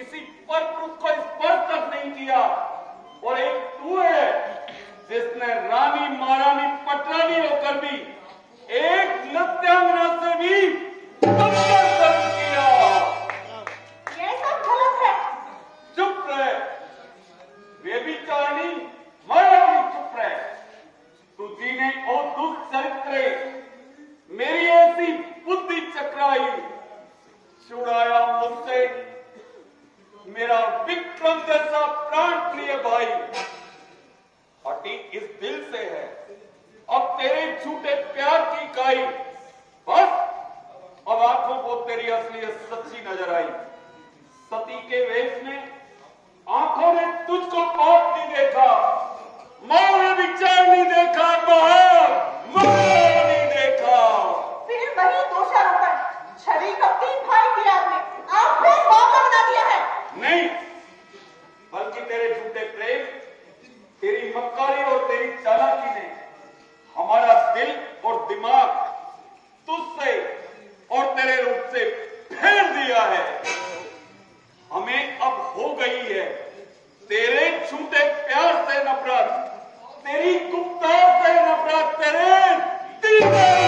किसी पर पुरुष को स्पर्श तक नहीं किया। और एक तू है, जिसने रानी महारानी पटरानी होकर भी एक नृत्यांगना से भी दिल से है। अब तेरे झूठे प्यार की काई बस। अब आँखों को तेरी असली सच्ची नज़र आई। सती के वेश में आँखों ने तुझको लिया है। हमें अब हो गई है। तेरे छूटे प्यार से नफरत, तेरी गुप्ता से नफरत, तेरे दिल में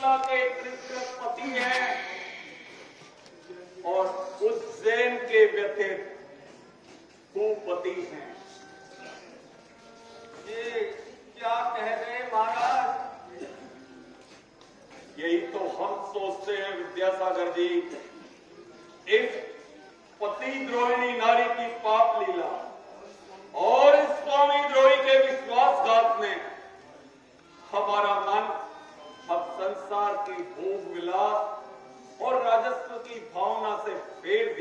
शुक्ला के तृतीय पति हैं। और उज्जैन के व्यतीत भूपति हैं। ये क्या कह रहे महाराज? यही तो हम सोचते हैं विद्यासागर जी। इस पति द्रोहिणी न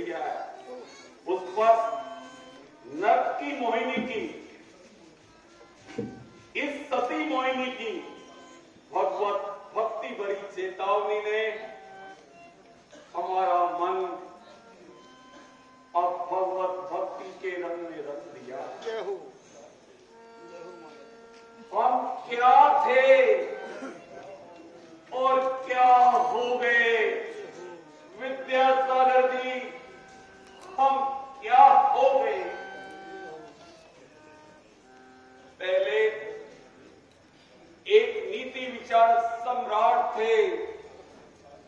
दिया है। उस पर नर की मोहिनी की, इस सती मोहिनी की भगवत भक्ति भरी चेतावनी ने विचार सम्राट थे,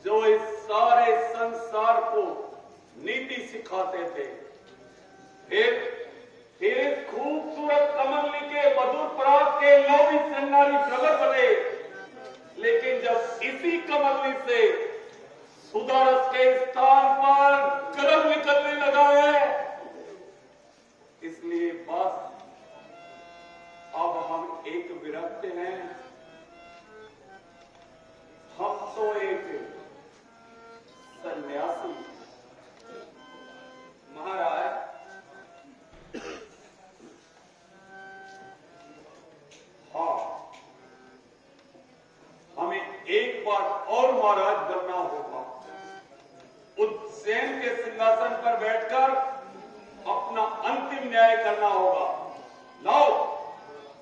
जो इस सारे संसार को नीति सिखाते थे। फिर फिर खूबसूरत कमलनी के मधुर प्राग के लवी संगारी प्रगट बने। लेकिन जब इसी कमलनी से सुधारस के स्थान पर कदम निकलने लगा है महाराज बनना होगा उज्जैन के सिंहासन पर बैठकर अपना अंतिम न्याय करना होगा। लाओ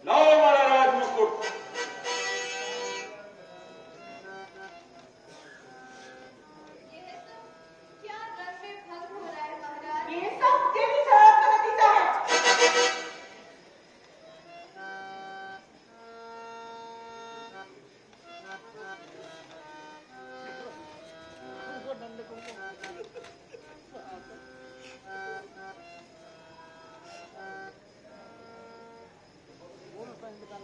लाओ हमारा राज मुकुट। Спасибо.